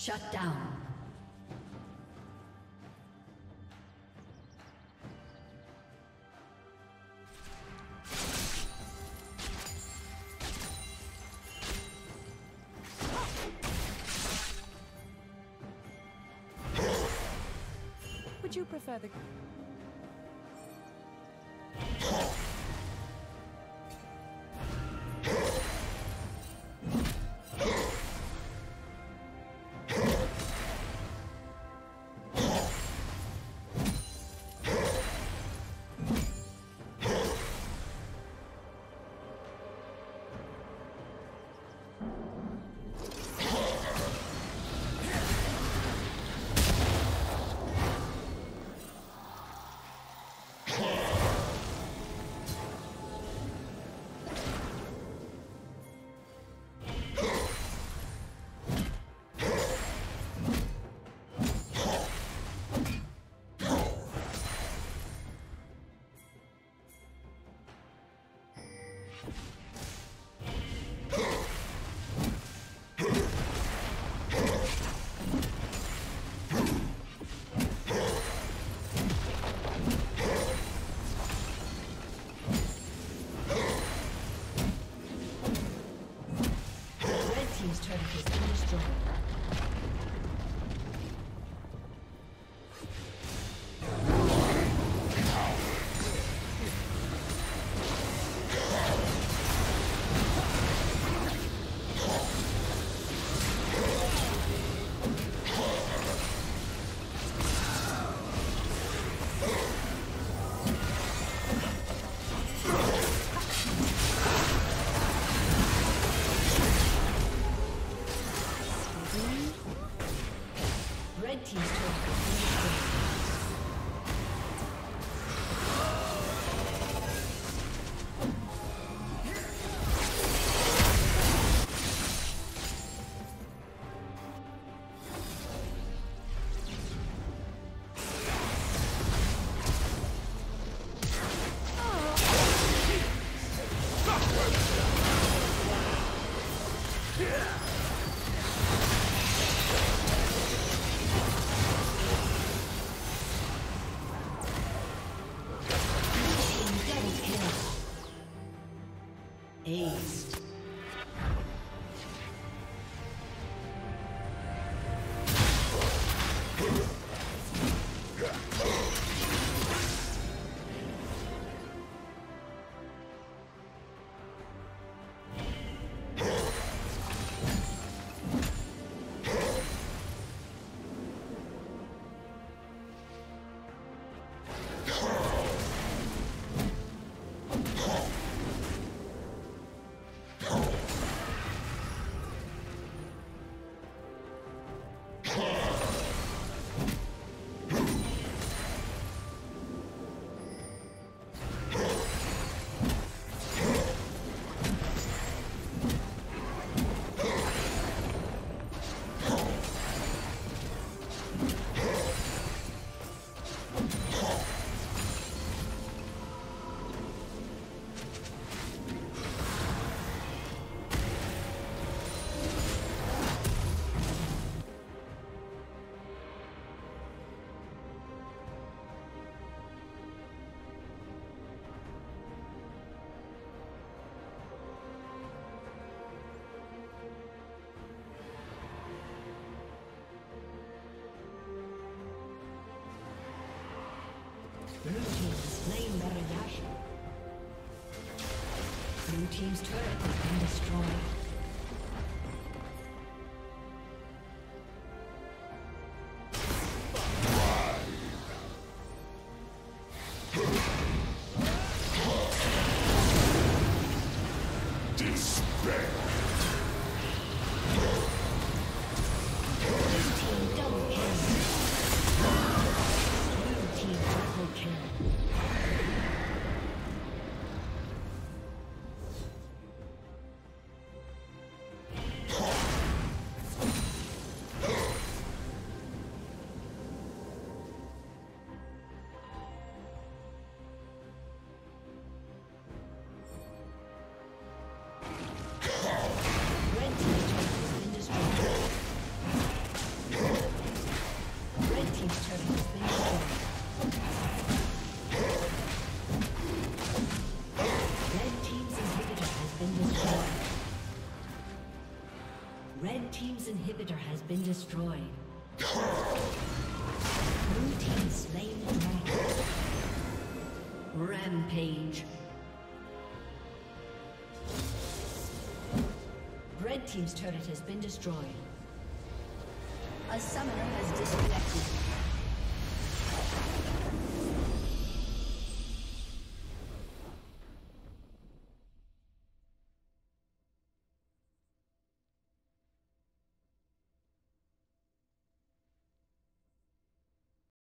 Shut down. Would you prefer the... Ace. Blue team slain Baron Nashor. Blue team's turret has been destroyed. Inhibitor has been destroyed. Blue team slain. Rampage. Red team's turret has been destroyed. A summoner has disconnected.